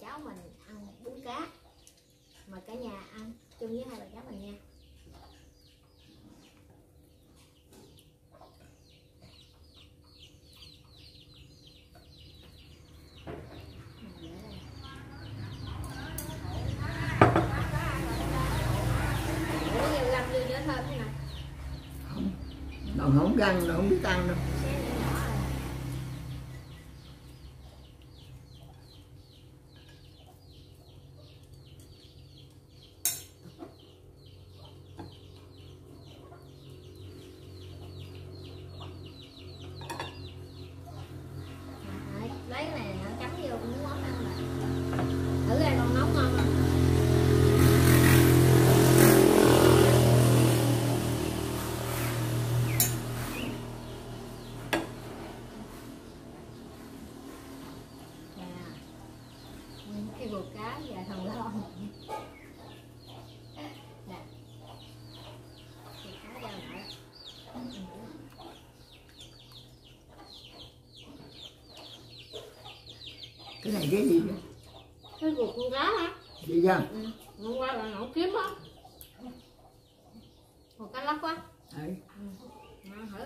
cháu mình ăn bún cá. Mời cả nhà ăn chung với hai bà cháu mình nha. Ủa, thơm thế không găng nó không biết ăn đâu Xé nhỏ nhỏ rồi. Đấy, lấy cái này nó chấm vô cũng món ăn rồi thử ra con nấu ngon không Dạ. Nguyên cái ruột cá và thằng lon Nè Ruột cá cho nè cái này cái gì vậy Cái ruột con cá hả? chị dân Ừ. Hôm qua là nấu kiếm á Một cá lóc á đấy Ừ. Ngon thử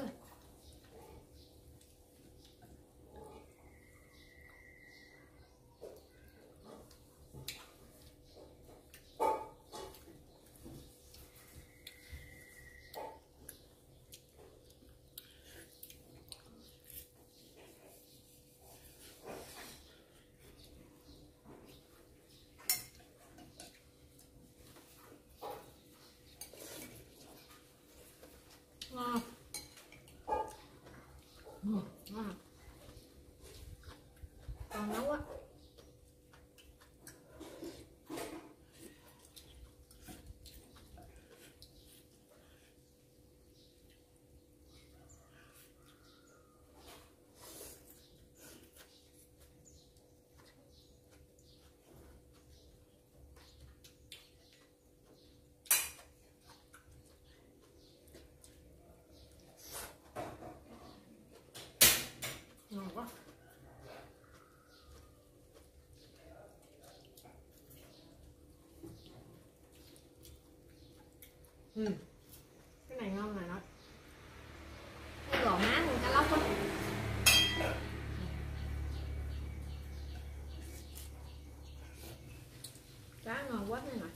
ngon ngon còn nấu á ngon quá ừ cái này ngon này nó cái gò má con cá lóc á cá ngon quá thế này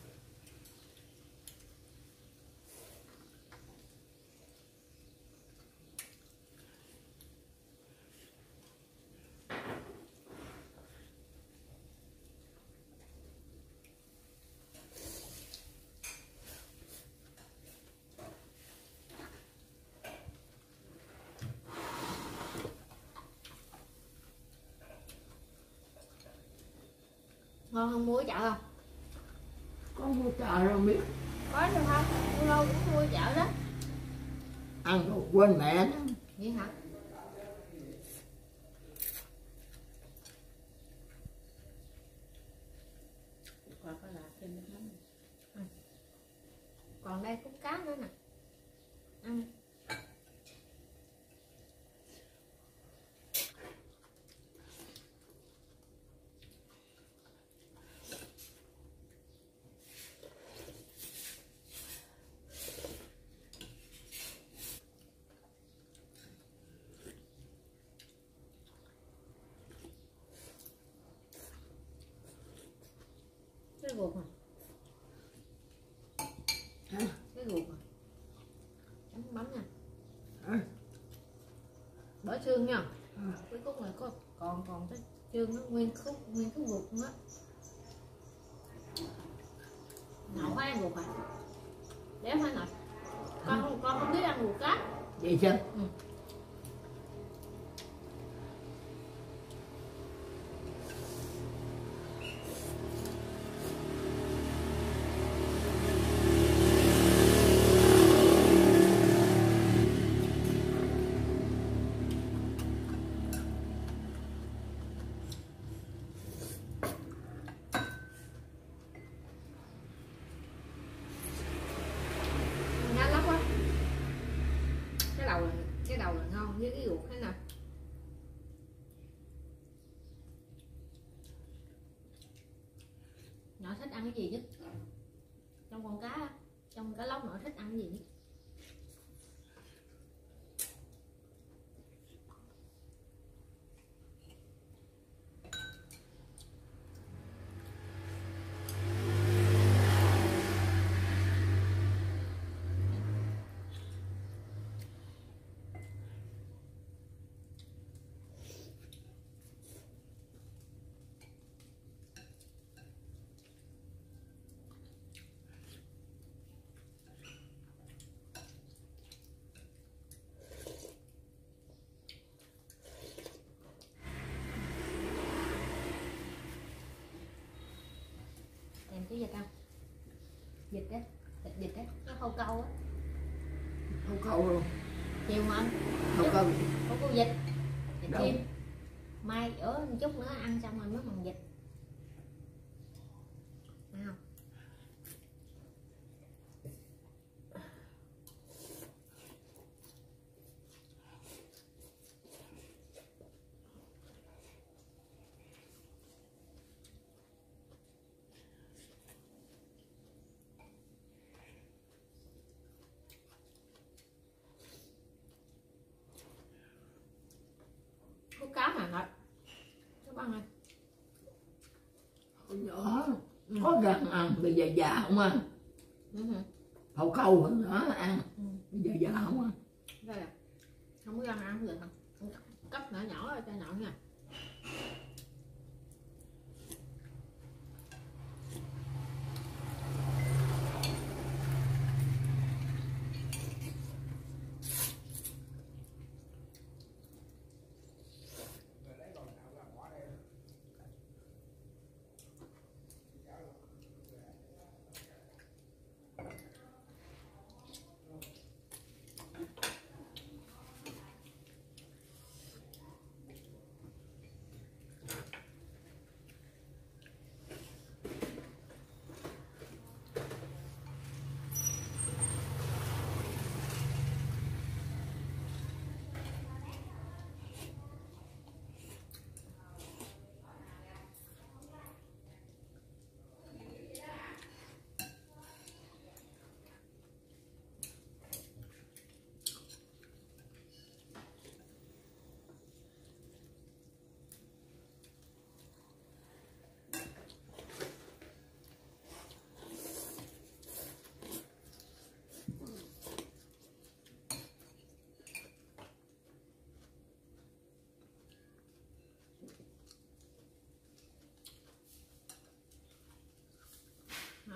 ngon hơn muối chợ không? Có mua chợ đâu biết có được không lâu lâu cũng mua chợ đó. Ăn rồi quên mẹ đó. Vậy hả? Mắm. Còn đây cũng cá nữa nè. Ăn cái ruột à? Hả? cái ruột à? Chấm bánh nè Hả? bỏ xương nha. À. cái khúc này có còn còn cái xương nó nguyên khúc nguyên khúc ruột luôn á. Nào có ăn ruột à? Đéo phải nè. Con không con không biết ăn ruột cá. Vậy sao Ừ. thích ăn cái gì nhất? Trong con cá, trong cá lóc nhỏ thích ăn cái gì nhất? Chứ dịch không dịch đấy dịch đấy nó khâu câu á. Không câu luôn. Chiều mà anh. Không câu. Có cô dịch. Đâu? chim. Mai ở chút nữa ăn xong rồi mới bằng dịch Thấy không có cá mà ngọt các bạn ơi Hồi nhỏ có gần ăn bây giờ già không ăn ừ. hử. hậu câu hồi nhỏ ăn. Bây giờ già không ăn đây là không có ăn ăn được không cắt nhỏ nhỏ cho nhỏ nha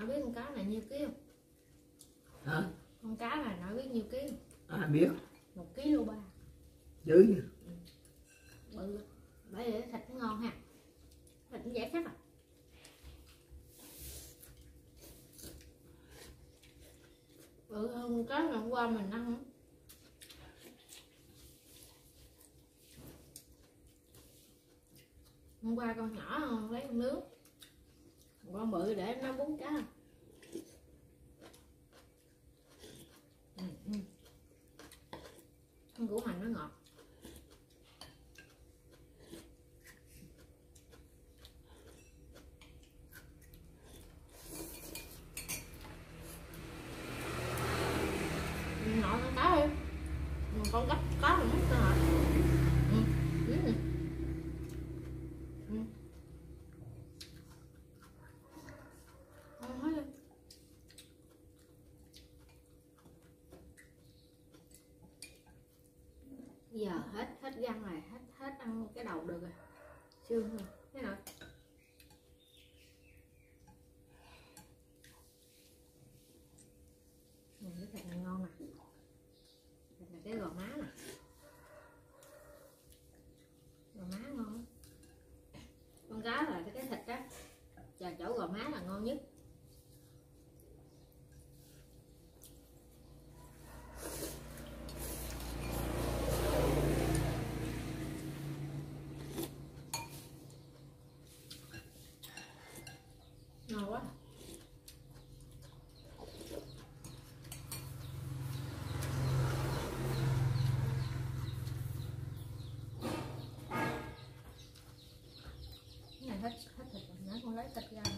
nói biết con cá này nhiêu ký không? Hả? Con cá này nói biết nhiêu ký không? à biết. Một ký lô ba. Dữ vậy. bự lắm. bởi vì thịt nó ngon ha. Thịt nó dễ khắc à. Bự hơn cái ngày hôm qua mình ăn. Hôm qua con nhỏ lấy con nướng. Con bự để nó bún cá ừ, ừ con củ hành nó ngọt nhỏ con cá đi con gấp cá là mất rồi ừ. Ừ. Ừ. Ăn hết đi giờ hết hết răng rồi, hết hết ăn cái đầu được rồi. Xương rồi. Thế nào Nhìn cái thịt này ngon nè Thịt là cái gò má nè Gò má ngon lắm Con cá là cái thịt á Chà chỗ gò má là ngon nhất ngon quá cái này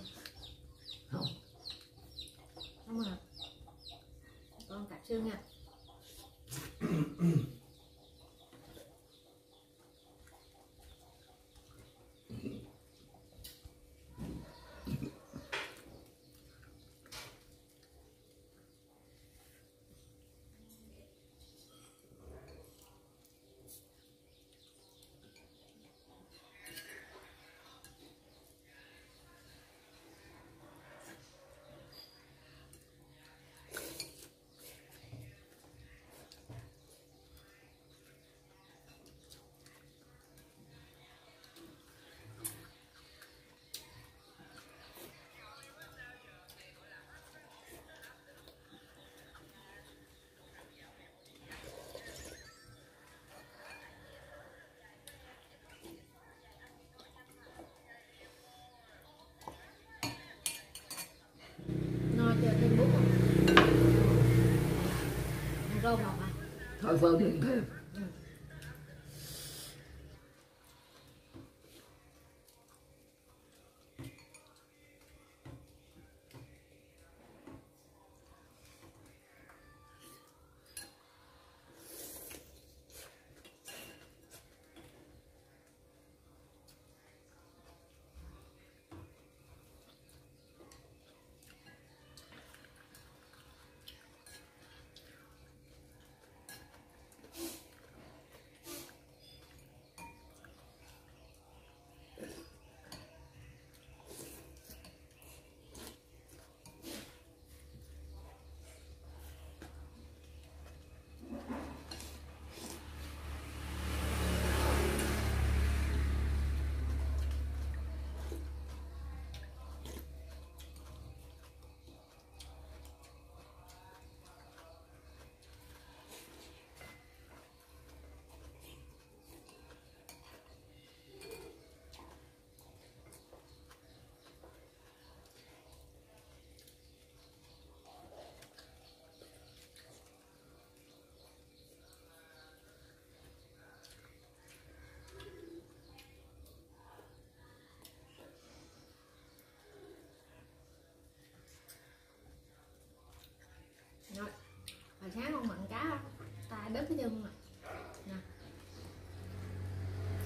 a voting booth. Sáng con mặn cá tay đứt cái chân mà nè.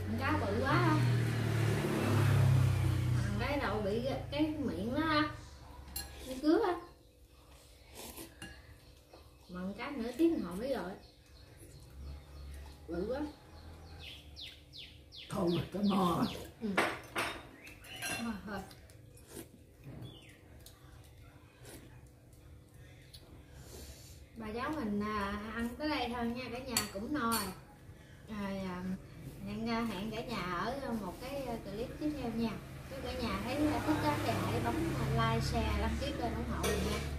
Mặn cá bự quá không thằng cái đầu bị cái, miệng nó nó cứa á. Mặn cá nửa tiếng đồng hồ mới rồi. Bự quá. Thôi mà cái mò. Thôi thôi giáo cháu mình à, ăn tới đây thôi nha cả nhà cũng no rồi. Rồi à, hẹn à, hẹn cả nhà ở một cái clip tiếp theo nha. Nếu cả nhà thấy thích thì hãy bấm like share đăng ký kênh ủng hộ mình nha.